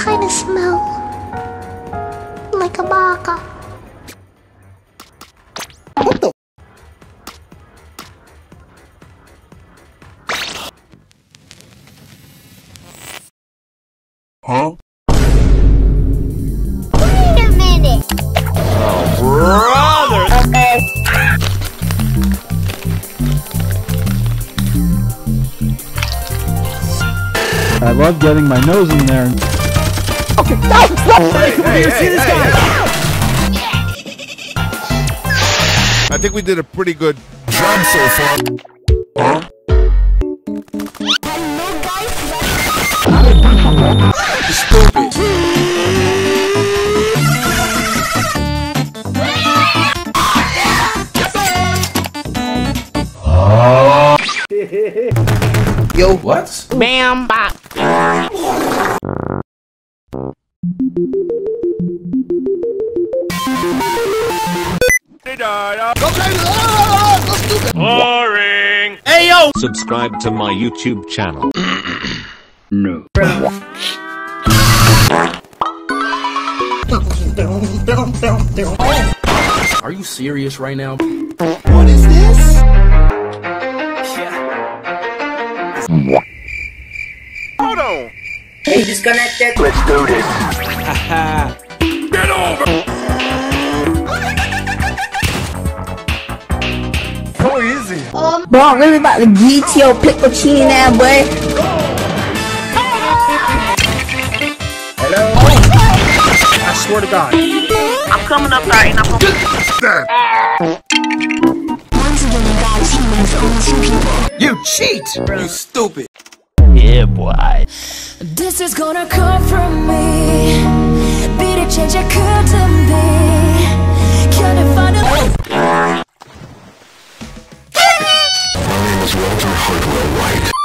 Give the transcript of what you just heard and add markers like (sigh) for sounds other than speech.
kind of smell like a baka. What the? Huh? Wait a minute. Oh, Brother! Okay. I love getting my nose in there. Okay, stop! Stop! Hey, hey, see this hey, guy! I think we did a pretty good job so far. Huh? Stupid. Yo, What? Bam bop. Boring. Subscribe to my YouTube channel. (coughs) No. Are you serious right now? what is this? Hold on. Hey, disconnected. Let's do this. Get over. So easy. Bro, I'm really about to get your pickle chin now, boy. I swear to God. I'm coming up there and I'm gonna Once again, guys, humans only two people. You cheat! You stupid! Yeah, boy. This is gonna come from me. Be the change I could to be. Can I find a My name is Walter Hartwell White.